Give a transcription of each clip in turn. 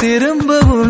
திரும்பவும்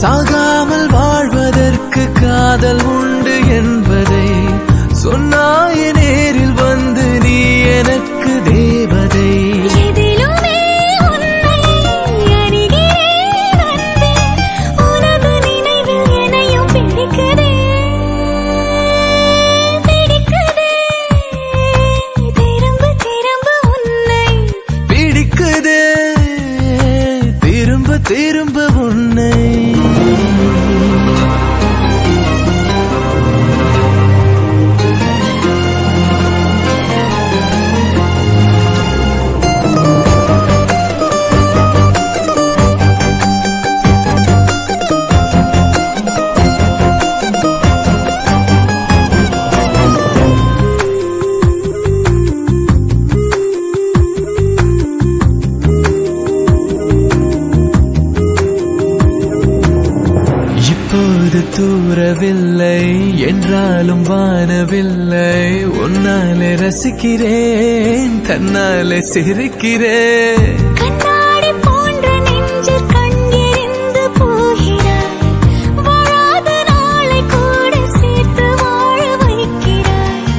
சாகாமல் வாழ்வதற்கு காதல் அது தூரவில்லை என்றாலும் வானவில்லை. உன்னாலே ரசிக்கிறேன் தன்னாலே சிரிக்கிறேன்.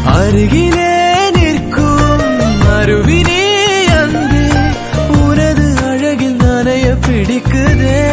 அருகிலே நிற்கும் அருவினே அன்பு. உனது அழகில் நனைய பிடிக்குதே.